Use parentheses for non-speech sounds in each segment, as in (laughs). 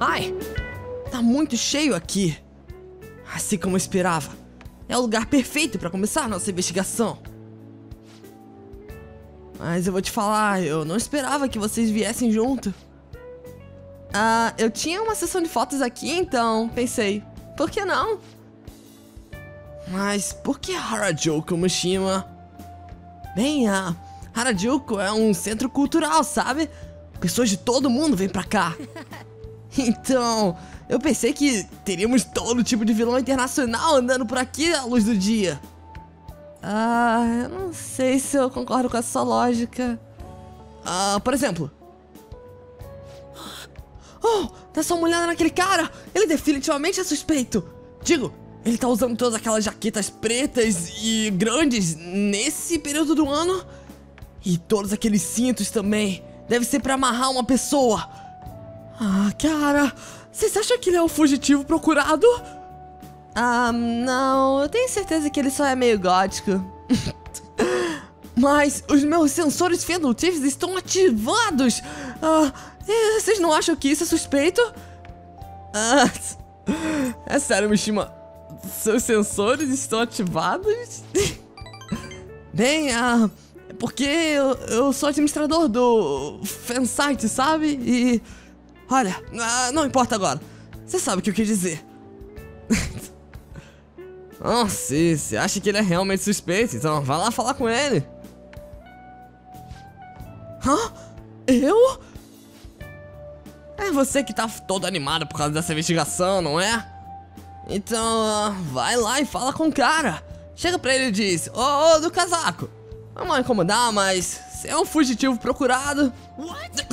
Ai, tá muito cheio aqui. Assim como eu esperava. É o lugar perfeito para começar a nossa investigação. Mas eu vou te falar, eu não esperava que vocês viessem junto. Ah, eu tinha uma sessão de fotos aqui, então pensei, por que não? Mas por que Harajuku, Mishima? Bem, a Harajuku é um centro cultural, sabe? Pessoas de todo mundo vêm pra cá. (laughs) Então, eu pensei que teríamos todo tipo de vilão internacional andando por aqui à luz do dia. Ah, eu não sei se eu concordo com essa sua lógica. Ah, por exemplo. Oh, dá só uma olhada naquele cara! Ele definitivamente é suspeito! Digo, ele tá usando todas aquelas jaquetas pretas e grandes nesse período do ano? E todos aqueles cintos também. Deve ser para amarrar uma pessoa. Ah, cara, vocês acham que ele é o fugitivo procurado? Ah, não, eu tenho certeza que ele só é meio gótico. (laughs) Mas os meus sensores fenotípicos estão ativados. Ah, vocês não acham que isso é suspeito? Ah, (laughs) é sério, Mishima. Seus sensores estão ativados? (laughs) Bem, ah, é porque eu, eu sou administrador do fansite, sabe? E. Olha, ah, não importa agora. Você sabe o que eu quis dizer. oh, (laughs) sim, você acha que ele é realmente suspeito, então vai lá falar com ele. Hã? Eu? É você que tá todo animado por causa dessa investigação, não é? Então, uh, vai lá e fala com o cara. Chega pra ele e diz: Ô, oh, oh, do casaco, vamos incomodar, mas você é um fugitivo procurado. What?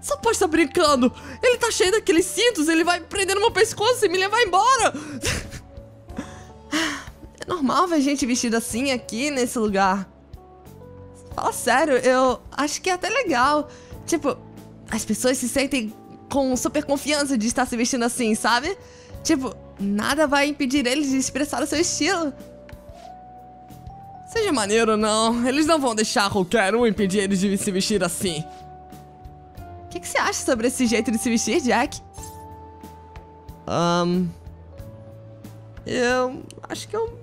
Só pode estar brincando. Ele tá cheio daqueles cintos, ele vai prender no meu pescoço e me levar embora. É normal ver gente vestida assim aqui nesse lugar. Fala sério, eu acho que é até legal. Tipo, as pessoas se sentem com super confiança de estar se vestindo assim, sabe? Tipo, nada vai impedir eles de expressar o seu estilo. Seja maneiro ou não, eles não vão deixar qualquer um impedir eles de se vestir assim. O que, que, você acha sobre esse jeito de se vestir, Jack? Um, eu acho que eu...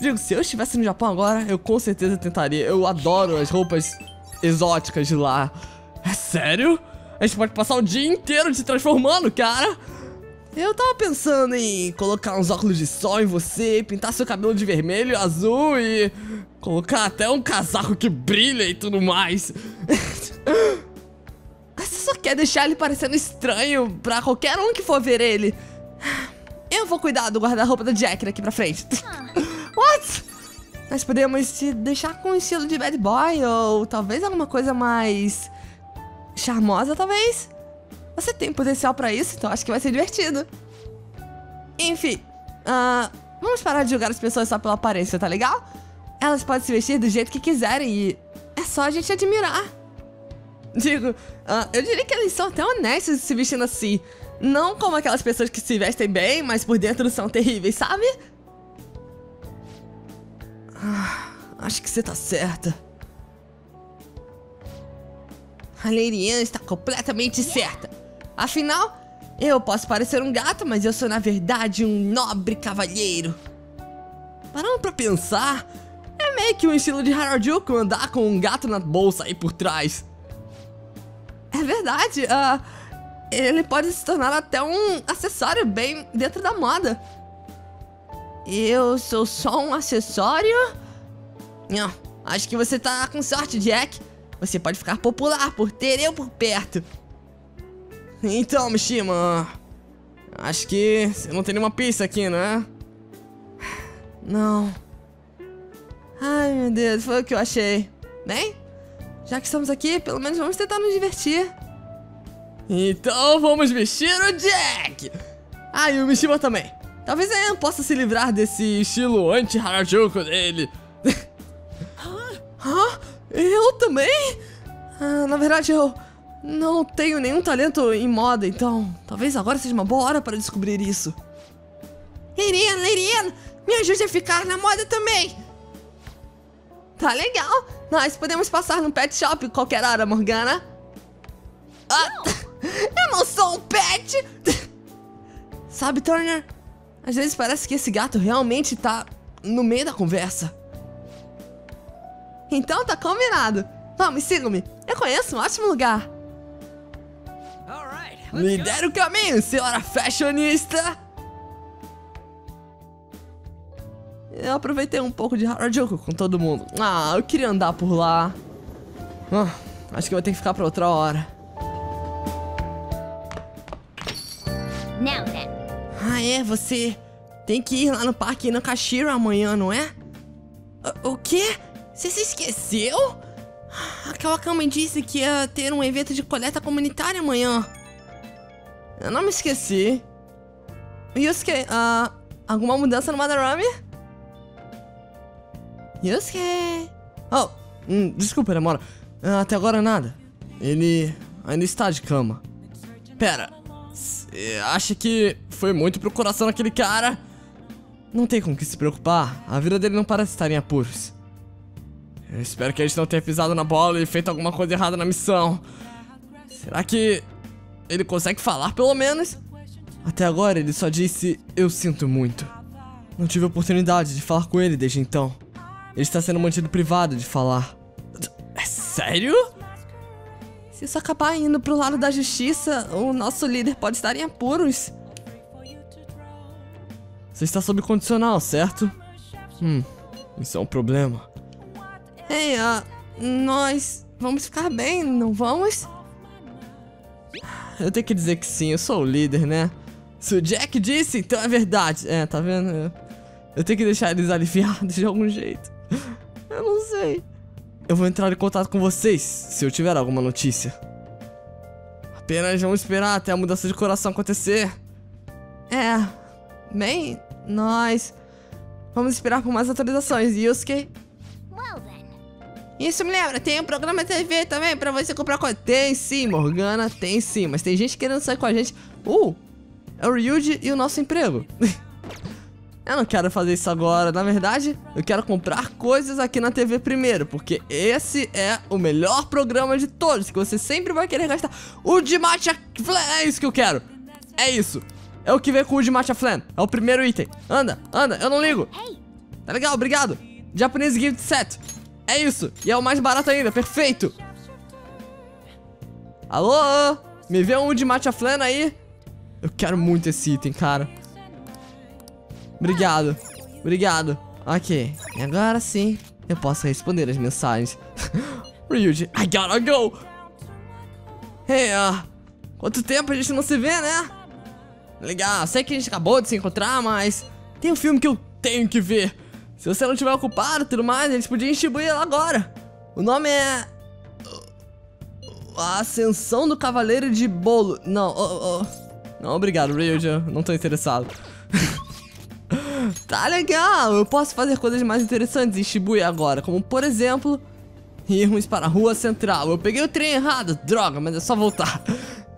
Digo, se eu estivesse no Japão agora, eu com certeza tentaria. Eu adoro as roupas exóticas de lá. É sério? A gente pode passar o dia inteiro se transformando, cara. Eu tava pensando em colocar uns óculos de sol em você, pintar seu cabelo de vermelho e azul e colocar até um casaco que brilha e tudo mais. (laughs) Quer deixar ele parecendo estranho pra qualquer um que for ver ele. Eu vou cuidar do guarda-roupa da Jack daqui pra frente. Ah. (laughs) What? Nós podemos te deixar com um estilo de bad boy ou talvez alguma coisa mais charmosa, talvez? Você tem potencial para isso, então acho que vai ser divertido. Enfim, uh, vamos parar de julgar as pessoas só pela aparência, tá legal? Elas podem se vestir do jeito que quiserem e é só a gente admirar. (laughs) Digo, uh, eu diria que eles são até honestos se vestindo assim. Não como aquelas pessoas que se vestem bem, mas por dentro são terríveis, sabe? Ah, acho que você tá certa. A Leirian está completamente certa. Afinal, eu posso parecer um gato, mas eu sou na verdade um nobre cavalheiro. Parando pra pensar, é meio que um estilo de Harajuku andar com um gato na bolsa aí por trás. É verdade, uh, ele pode se tornar até um acessório bem dentro da moda. Eu sou só um acessório? Não, acho que você tá com sorte, Jack. Você pode ficar popular por ter eu por perto. Então, Mishima, acho que você não tem nenhuma pista aqui, né? Não. Ai, meu Deus, foi o que eu achei. Bem, já que estamos aqui, pelo menos vamos tentar nos divertir. Então vamos vestir o Jack! Ah, e o Mishima também. Talvez a possa se livrar desse estilo anti-Harajuku dele. Hã? (laughs) Eu também? Ah, na verdade, eu não tenho nenhum talento em moda, então talvez agora seja uma boa hora para descobrir isso. Leirian, Leirian, me ajude a ficar na moda também. Tá legal. Nós podemos passar no pet shop qualquer hora, Morgana. Ah, (laughs) Eu não sou um pet! (laughs) Sabe, Turner? Às vezes parece que esse gato realmente tá no meio da conversa. Então tá combinado. Vamos, sigam-me. Eu conheço um ótimo lugar. Me dera o caminho, senhora fashionista! Eu aproveitei um pouco de Harajuku com todo mundo. Ah, eu queria andar por lá. Ah, acho que vou ter que ficar pra outra hora. Now then. Ah, é? Você tem que ir lá no Parque Inokashira amanhã, não é? O, quê? Você se esqueceu? A Kawakami disse que ia ter um evento de coleta comunitária amanhã. Eu não me esqueci. Yusuke, ah, alguma mudança no Madarame? Yusuke! Oh, hum, desculpa, demora. Ah, até agora nada. Ele ainda está de cama. Pera, você acha que foi muito pro coração daquele cara? Não tem com que se preocupar. A vida dele não parece estar em apuros. Eu espero que a gente não tenha pisado na bola e feito alguma coisa errada na missão. Será que ele consegue falar pelo menos? Até agora ele só disse eu sinto muito. Não tive oportunidade de falar com ele desde então. Ele está sendo mantido privado de falar. É sério? Se isso acabar indo pro lado da justiça, o nosso líder pode estar em apuros. Você está sob condicional, certo? Hum, isso é um problema. Ei, ah, nós vamos ficar bem, não vamos? Eu tenho que dizer que sim, eu sou o líder, né? Se o Jack disse, então é verdade. É, tá vendo? Eu tenho que deixar eles aliviados de algum jeito. Eu não sei. Eu vou entrar em contato com vocês se eu tiver alguma notícia. Apenas vamos esperar até a mudança de coração acontecer. É, bem, nós vamos esperar por mais atualizações, Yusuke. Isso me lembra, tem um programa de TV também pra você comprar coisa. Tem sim, Morgana, tem sim, mas tem gente querendo sair com a gente. Uh, é o Ryuji e o nosso emprego. (laughs) eu não quero fazer isso agora, na verdade, eu quero comprar coisas aqui na TV primeiro, porque esse é o melhor programa de todos, que você sempre vai querer gastar. O de Matcha Flan, é isso que eu quero. É isso. É o que vem com o de Matcha Flan, é o primeiro item. Anda, anda, eu não ligo. Tá legal, obrigado. Japanese Gift Set. É isso. E é o mais barato ainda, perfeito. Alô? Me vê um de matcha flan aí? Eu quero muito esse item, cara. Obrigado. Obrigado. Ok. E agora sim, eu posso responder as mensagens. (laughs) Ryuji, I gotta go. Hey, ah, quanto tempo a gente não se vê, né? Legal, sei que a gente acabou de se encontrar, mas tem um filme que eu tenho que ver. Se você não estiver ocupado e tudo mais, eles podiam distribuir ela agora. O nome é. A Ascensão do Cavaleiro de Bolo. Não, oh, oh. Não, obrigado, Ryuji. Não tô interessado. (laughs) tá legal, eu posso fazer coisas mais interessantes em Shibuya agora, como por exemplo, irmos para a rua central. Eu peguei o trem errado, droga, mas é só voltar.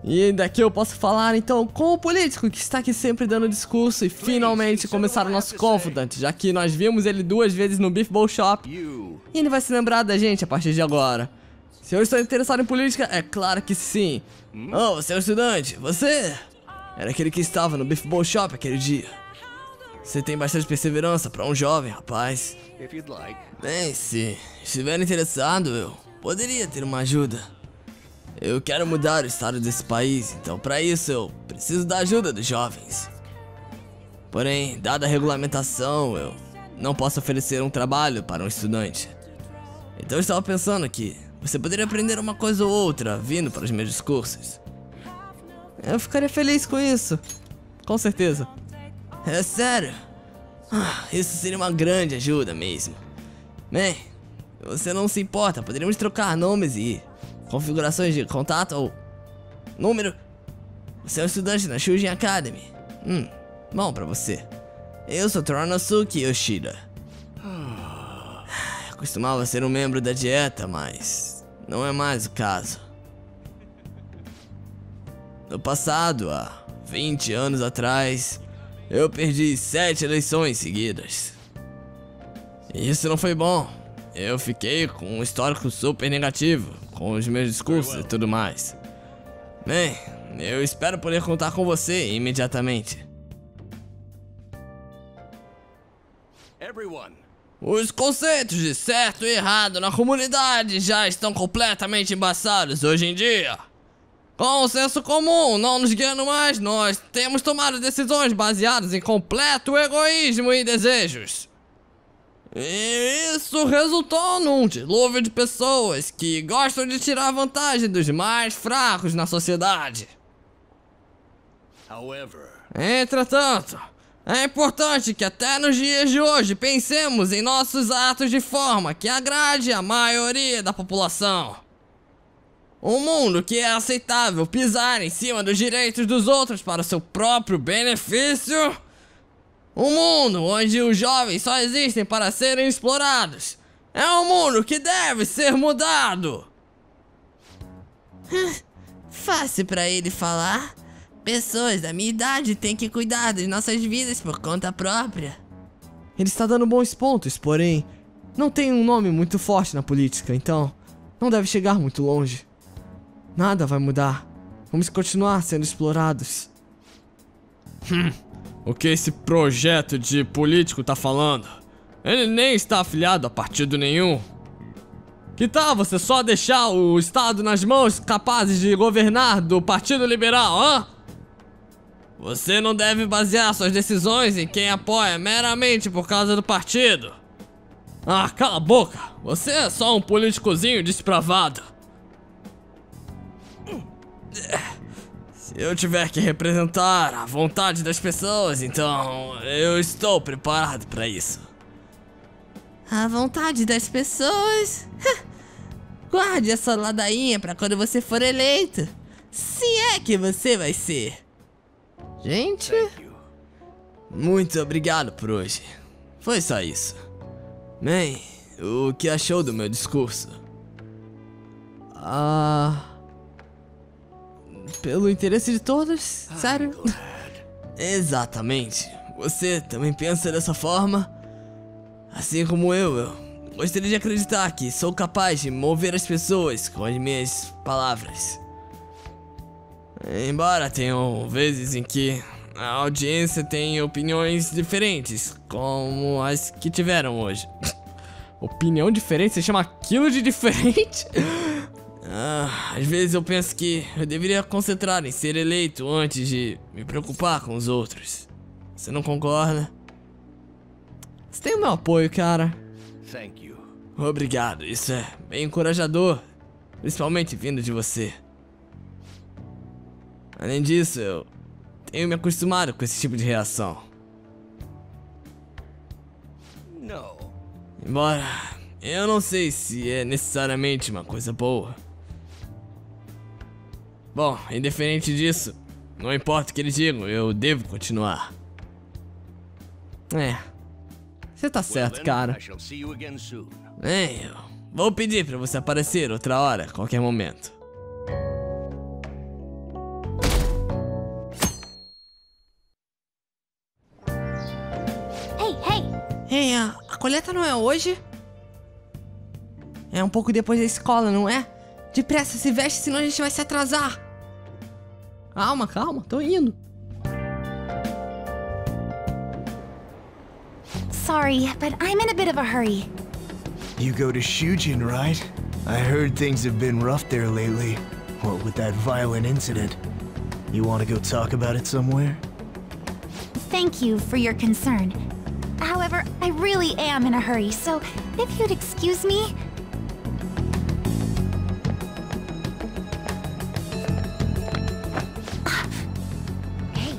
E daqui eu posso falar então com o político que está aqui sempre dando discurso e finalmente começar o nosso Confidant, já que nós vimos ele duas vezes no Beef Bowl Shop. E ele vai se lembrar da gente a partir de agora. Se eu estou interessado em política, é claro que sim. Oh, você é estudante, você era aquele que estava no Beef Bowl Shop aquele dia. Você tem bastante perseverança para um jovem, rapaz. Bem, se estiver interessado, eu poderia ter uma ajuda. Eu quero mudar o estado desse país, então para isso eu preciso da ajuda dos jovens. Porém, dada a regulamentação, eu não posso oferecer um trabalho para um estudante. Então eu estava pensando que você poderia aprender uma coisa ou outra vindo para os meus discursos. Eu ficaria feliz com isso. Com certeza. É sério. Ah, isso seria uma grande ajuda mesmo. Bem, você não se importa, poderíamos trocar nomes e configurações de contato ou número. Você é um estudante na Shujin Academy. Hum, bom pra você. Eu sou Toranosuke Yoshida. Eu costumava ser um membro da dieta, mas não é mais o caso. No passado, há 20 anos atrás, eu perdi sete eleições seguidas. E isso não foi bom. Eu fiquei com um histórico super negativo, com os meus discursos e tudo mais. Bem, Eu espero poder contar com você imediatamente. Os conceitos de certo e errado na comunidade já estão completamente embaçados hoje em dia. Com o senso comum não nos guiando mais, nós temos tomado decisões baseadas em completo egoísmo e desejos. E isso resultou num dilúvio de pessoas que gostam de tirar vantagem dos mais fracos na sociedade. Entretanto, é importante que até nos dias de hoje pensemos em nossos atos de forma que agrade a maioria da população. Um mundo que é aceitável pisar em cima dos direitos dos outros para o seu próprio benefício. Um mundo onde os jovens só existem para serem explorados. É um mundo que deve ser mudado. Fácil para ele falar. Pessoas da minha idade têm que cuidar das nossas vidas por conta própria. Ele está dando bons pontos, porém, não tem um nome muito forte na política, então não deve chegar muito longe. Nada vai mudar. Vamos continuar sendo explorados. Hum, o que esse projeto de político tá falando? Ele nem está afiliado a partido nenhum. Que tal você só deixar o Estado nas mãos capazes de governar do Partido Liberal, hã? Você não deve basear suas decisões em quem apoia meramente por causa do partido. Ah, cala a boca! Você é só um políticozinho despravado. Se eu tiver que representar a vontade das pessoas, então eu estou preparado para isso. A vontade das pessoas? Guarde essa ladainha para quando você for eleito. Se é que você vai ser. Gente, muito obrigado por hoje. Foi só isso. Bem, o que achou do meu discurso? Ah. Pelo interesse de todos, sério? (laughs) Exatamente. Você também pensa dessa forma? Assim como eu, eu gostaria de acreditar que sou capaz de mover as pessoas com as minhas palavras. Embora tenham vezes em que a audiência tem opiniões diferentes, como as que tiveram hoje. (laughs) Opinião diferente? Você chama aquilo de diferente? (laughs) Às vezes eu penso que eu deveria concentrar em ser eleito antes de me preocupar com os outros. Você não concorda? Você tem o meu apoio, cara. Thank you. Obrigado, isso é bem encorajador, principalmente vindo de você. Além disso, eu tenho me acostumado com esse tipo de reação. No. Embora eu não sei se é necessariamente uma coisa boa. Bom, indiferente disso, não importa o que eles digam, eu devo continuar. É. Você tá certo, cara. Bem, eu vou pedir pra você aparecer outra hora, a qualquer momento. Hey, hey! Ei, a, a coleta não é hoje? É um pouco depois da escola, não é? Depressa, se veste, senão a gente vai se atrasar. Calma, calma, tô indo. Sorry, but I'm in a bit of a hurry. You go to Shujin, right? I heard things have been rough there lately. What with that violent incident? You want to go talk about it somewhere? Thank you for your concern. However, I really am in a hurry, so if you'd excuse me.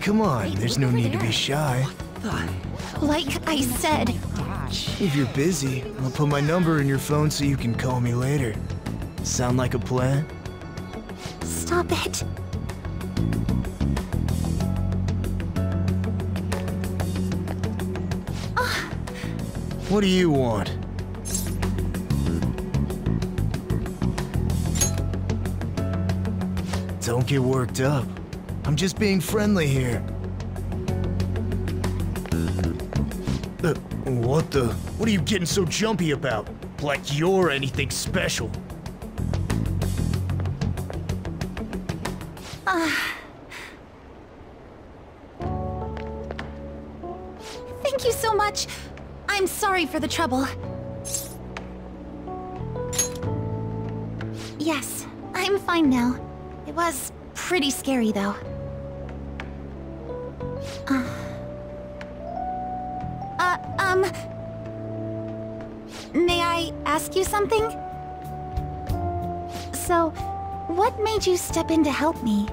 Come on, there's no need to be shy. Like I said, If you're busy, I'll put my number in your phone so you can call me later. Sound like a plan? stop it. What do you want? Don't get worked up. I'm just being friendly here. Uh, what the? What are you getting so jumpy about? Like you're anything special. Uh, (sighs) thank you so much. I'm sorry for the trouble. Yes, I'm fine now. It was pretty scary, though. Ask you something? So, what made you step in to help me?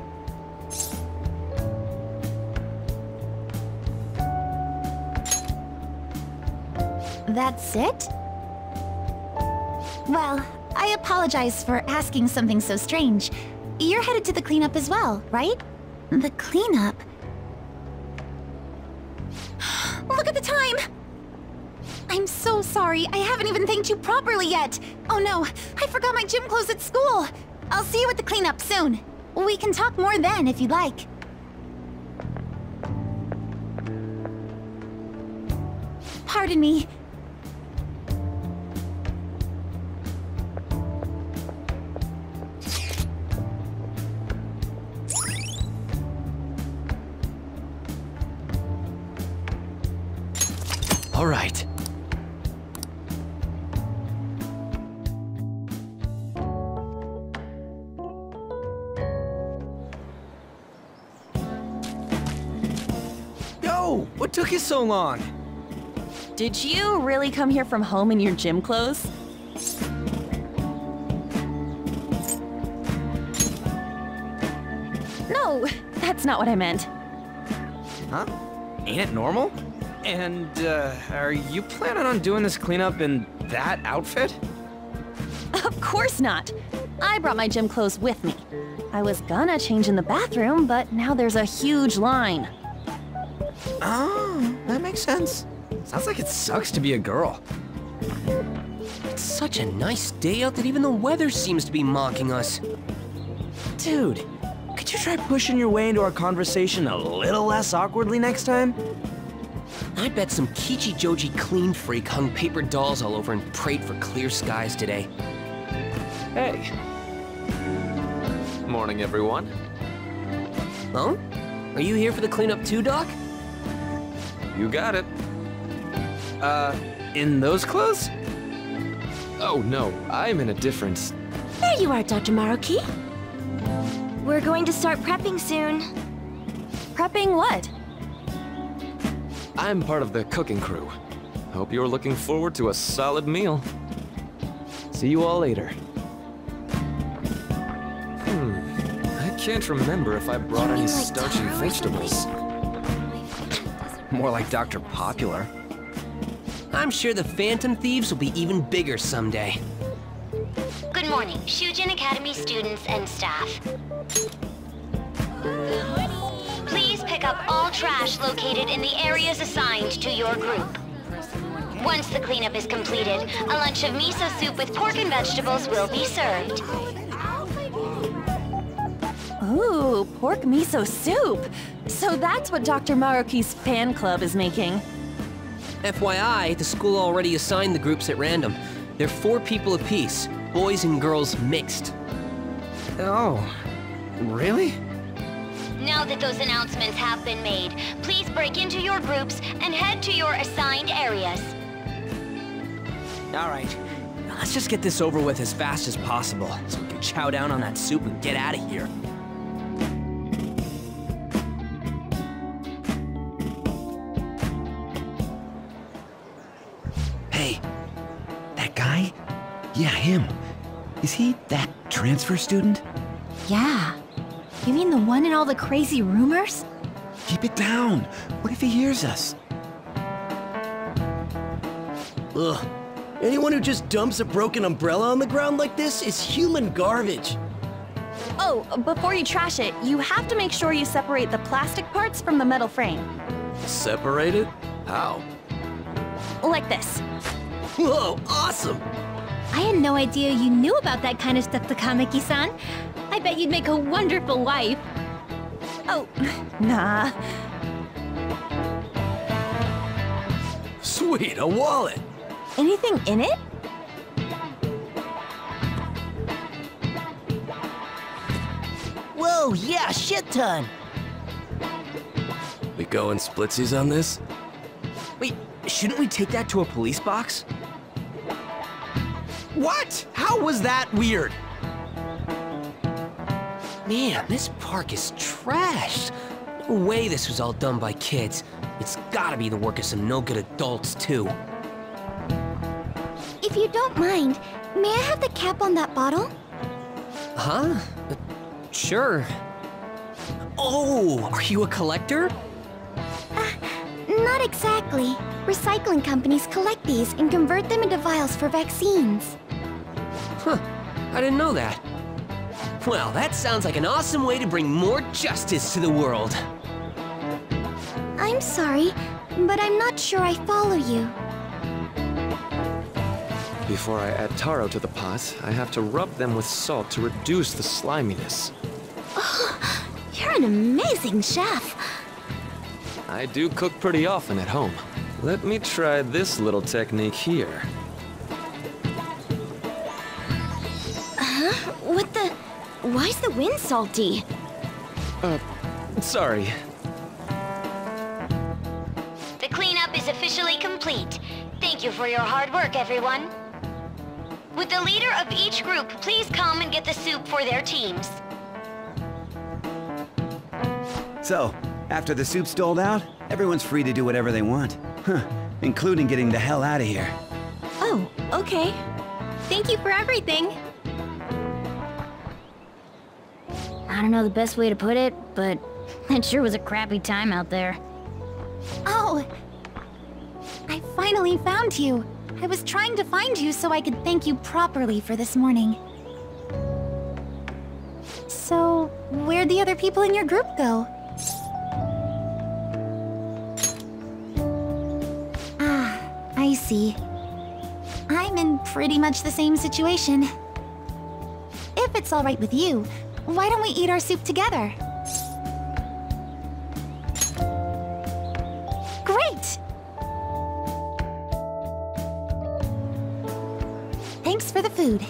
That's it? Well, I apologize for asking something so strange. You're headed to the cleanup as well, right? The cleanup? (gasps) Look at the time! I'm so sorry, I haven't even thanked you properly yet! Oh no, I forgot my gym clothes at school! I'll see you at the cleanup soon. We can talk more then if you'd like. Pardon me. Yo, what took you so long? Did you really come here from home in your gym clothes? No, that's not what I meant. Huh? Ain't it normal? And, uh, are you planning on doing this cleanup in that outfit? Of course not. I brought my gym clothes with me. I was gonna change in the bathroom, but now there's a huge line. Oh, that makes sense. Sounds like it sucks to be a girl. It's such a nice day out that even the weather seems to be mocking us. Dude, could you try pushing your way into our conversation a little less awkwardly next time? I bet some Kichi Joji clean freak hung paper dolls all over and prayed for clear skies today. Hey. Morning, everyone. Oh? Are you here for the cleanup too, Doc? You got it. Uh, in those clothes? Oh, no, I'm in a different... There you are, Dr. Maruki. We're going to start prepping soon. Prepping what? I'm part of the cooking crew. Hope you're looking forward to a solid meal. See you all later. Hmm, I can't remember if I brought any like starchy vegetables. More like Dr. Popular. I'm sure the Phantom Thieves will be even bigger someday. Good morning, Shujin Academy students and staff. Please pick up all trash located in the areas assigned to your group. Once the cleanup is completed, a lunch of miso soup with pork and vegetables will be served. Ooh, pork miso soup. So that's what Dr. Maruki's fan club is making. FYI, the school already assigned the groups at random. They're four people apiece, boys and girls mixed. Oh, really? Now that those announcements have been made, please break into your groups and head to your assigned areas. All right, now let's just get this over with as fast as possible so we can chow down on that soup and get out of here. Him. Is he that transfer student? Yeah. You mean the one in all the crazy rumors? Keep it down. What if he hears us? Ugh. Anyone who just dumps a broken umbrella on the ground like this is human garbage. Oh, before you trash it, you have to make sure you separate the plastic parts from the metal frame. Separate it? How? Like this. Whoa, awesome! I had no idea you knew about that kind of stuff, Takamaki-san. I bet you'd make a wonderful wife. Oh, (laughs) nah. Sweet, a wallet! Anything in it? Whoa, yeah, shit ton! We going splitsies on this? Wait, shouldn't we take that to a police box? What? How was that weird? Man, this park is trashed. No way this was all done by kids. It's gotta be the work of some no-good adults, too. If you don't mind, may I have the cap on that bottle? Huh? Uh, sure. Oh, are you a collector? Not exactly. Recycling companies collect these and convert them into vials for vaccines. Huh, I didn't know that. Well, that sounds like an awesome way to bring more justice to the world. I'm sorry, but I'm not sure I follow you. Before I add taro to the pot, I have to rub them with salt to reduce the sliminess. Oh, you're an amazing chef. I do cook pretty often at home. Let me try this little technique here. Why's the wind salty? Uh, sorry. The cleanup is officially complete. Thank you for your hard work, everyone. Would the leader of each group please come and get the soup for their teams? So, after the soup's doled out, everyone's free to do whatever they want. Huh, including getting the hell out of here. Oh, okay. Thank you for everything. I don't know the best way to put it, but (laughs) it sure was a crappy time out there. Oh! I finally found you. I was trying to find you so I could thank you properly for this morning. So, where'd the other people in your group go? Ah, I see. I'm in pretty much the same situation. If it's alright with you, why don't we eat our soup together? Great! Thanks for the food.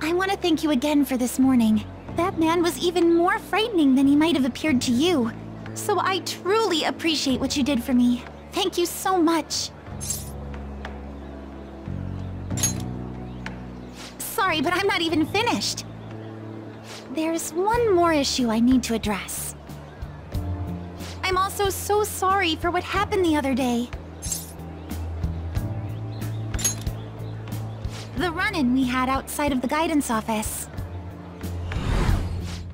I want to thank you again for this morning. That man was even more frightening than he might have appeared to you. So I truly appreciate what you did for me. Thank you so much. Sorry, but I'm not even finished. There's one more issue I need to address. I'm also so sorry for what happened the other day. The run-in we had outside of the guidance office.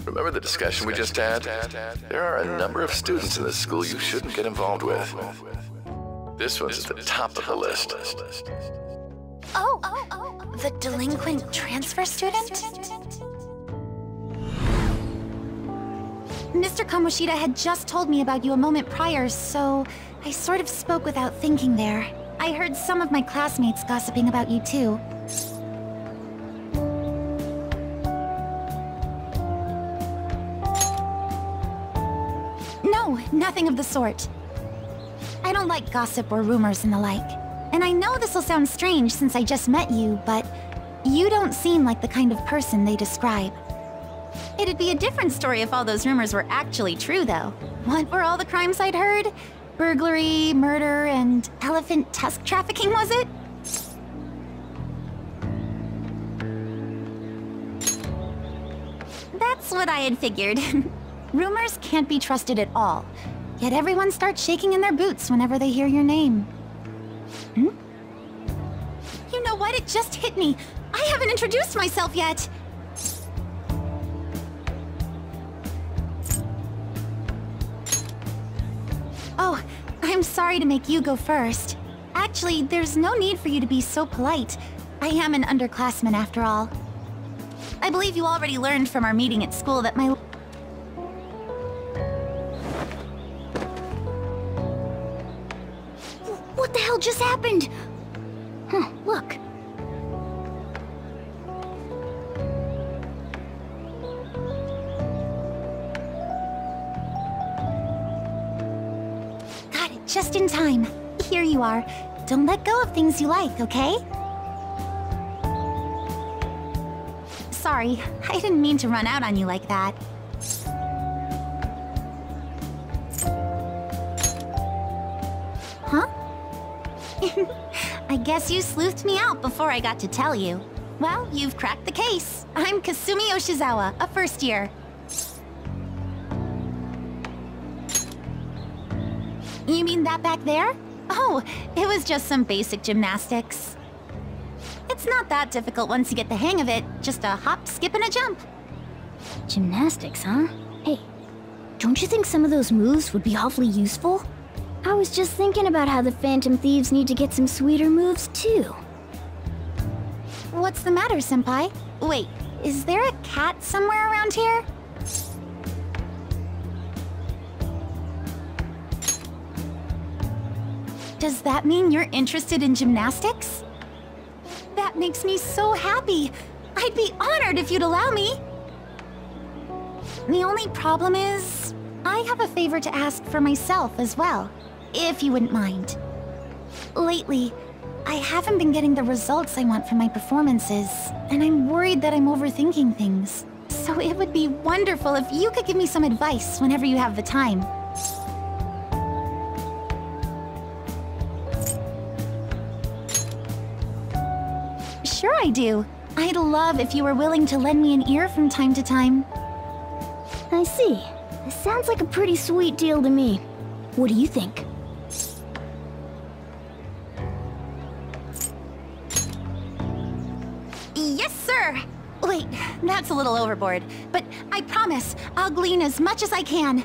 Remember the discussion we just had? There are a number of students in this school you shouldn't get involved with. This one's at the top of the list. Oh, oh, oh, the delinquent transfer student? Mr. Kamoshida had just told me about you a moment prior, so I sort of spoke without thinking there. I heard some of my classmates gossiping about you too. No, nothing of the sort. I don't like gossip or rumors and the like. And I know this will sound strange since I just met you, but you don't seem like the kind of person they describe. It'd be a different story if all those rumors were actually true, though. What were all the crimes I'd heard? Burglary, murder, and elephant tusk trafficking, was it? That's what I had figured. (laughs) Rumors can't be trusted at all. Yet everyone starts shaking in their boots whenever they hear your name. Hmm? You know what? It just hit me. I haven't introduced myself yet. Oh, I'm sorry to make you go first. Actually, there's no need for you to be so polite. I am an underclassman after all. I believe you already learned from our meeting at school that my... just happened? Huh, look. Got it just in time. Here you are. Don't let go of things you like, okay? Sorry, I didn't mean to run out on you like that. (laughs) I guess you sleuthed me out before I got to tell you. Well, you've cracked the case. I'm Kasumi Yoshizawa, a first year. You mean that back there? Oh, it was just some basic gymnastics. It's not that difficult once you get the hang of it. Just a hop, skip, and a jump. Gymnastics, huh? Hey, don't you think some of those moves would be awfully useful? I was just thinking about how the Phantom Thieves need to get some sweeter moves, too. What's the matter, Senpai? Wait, is there a cat somewhere around here? Does that mean you're interested in gymnastics? That makes me so happy. I'd be honored if you'd allow me. The only problem is, I have a favor to ask for myself as well, if you wouldn't mind. Lately, I haven't been getting the results I want from my performances, and I'm worried that I'm overthinking things. So it would be wonderful if you could give me some advice whenever you have the time. Sure I do. I'd love if you were willing to lend me an ear from time to time. I see. This sounds like a pretty sweet deal to me. What do you think? That's a little overboard, but I promise I'll glean as much as I can.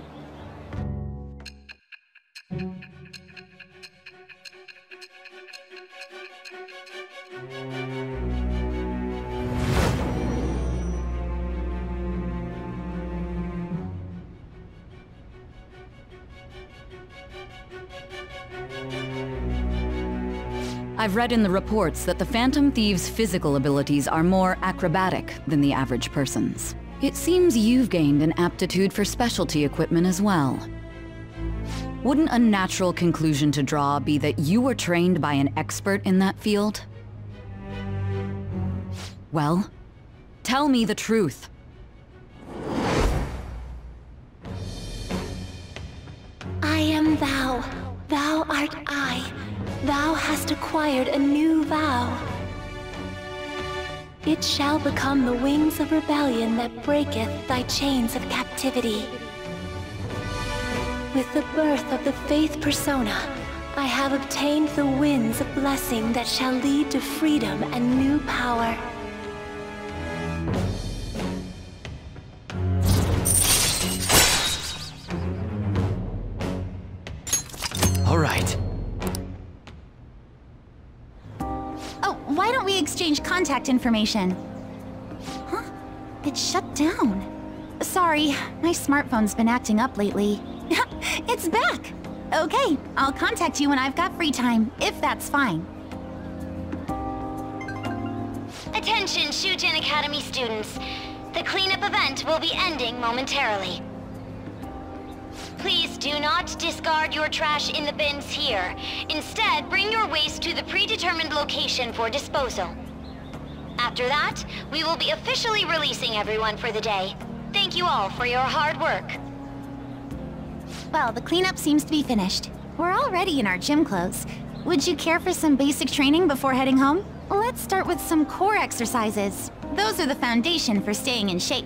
I've read in the reports that the Phantom Thieves' physical abilities are more acrobatic than the average person's. It seems you've gained an aptitude for specialty equipment as well. Wouldn't a natural conclusion to draw be that you were trained by an expert in that field? Well, tell me the truth. Hast acquired a new vow. It shall become the wings of rebellion that breaketh thy chains of captivity. With the birth of the Faith Persona, I have obtained the winds of blessing that shall lead to freedom and new power. All right. Exchange contact information? Huh? It shut down. Sorry, my smartphone's been acting up lately. (laughs) it's back! Okay, I'll contact you when I've got free time, if that's fine. Attention, Shujin Academy students. The cleanup event will be ending momentarily. Please do not discard your trash in the bins here. Instead, bring your waste to the predetermined location for disposal. After that, we will be officially releasing everyone for the day. Thank you all for your hard work. Well, the cleanup seems to be finished. We're already in our gym clothes. Would you care for some basic training before heading home? Let's start with some core exercises. Those are the foundation for staying in shape.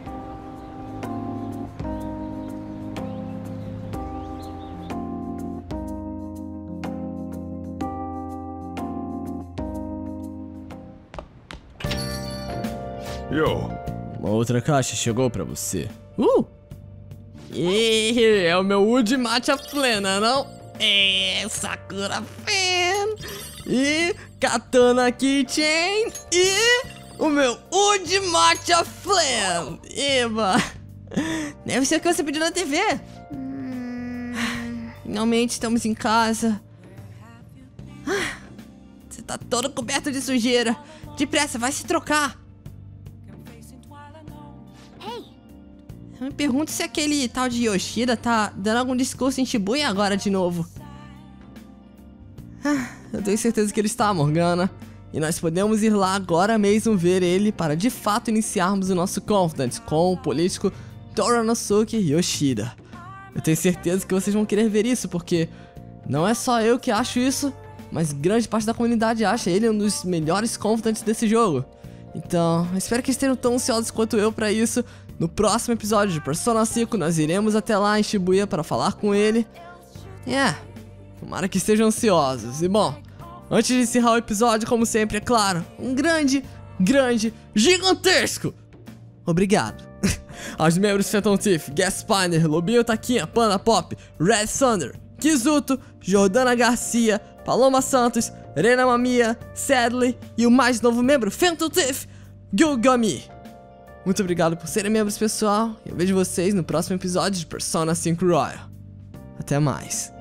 Yo. Uma outra caixa chegou pra você. Uh! E é o meu Wood Matcha Plena, não? É, Sakura Fan! E Katana Keychain! E o meu Wood Matcha Flan! Eba! Deve ser o que você pediu na TV! Finalmente estamos em casa. Ah, Você tá todo coberto de sujeira. Depressa, vai se trocar. Eu me pergunto se aquele tal de Yoshida tá dando algum discurso em Shibuya agora de novo. Ah, eu tenho certeza que ele está, Morgana. E nós podemos ir lá agora mesmo ver ele para de fato iniciarmos o nosso Confidence com o político Toranosuke Yoshida. Eu tenho certeza que vocês vão querer ver isso, porque não é só eu que acho isso, mas grande parte da comunidade acha ele um dos melhores Confidants desse jogo. Então, espero que estejam tão ansiosos quanto eu para isso. No próximo episódio de Persona 5, nós iremos até lá em Shibuya para falar com ele. É, tomara que estejam ansiosos. E bom, antes de encerrar o episódio, como sempre, é claro, um grande, grande, gigantesco obrigado. (laughs) Aos membros Phantom Thief, Gas Spiner, Lobinho Taquinha, Pana Pop, Red Thunder, Kizuto, Jordana Garcia, Paloma Santos, Rena Mamia, Sadly e o mais novo membro, Phantom Thief, Gugami. Muito obrigado por serem membros, pessoal. Eu vejo vocês no próximo episódio de Persona 5 Royal. Até mais.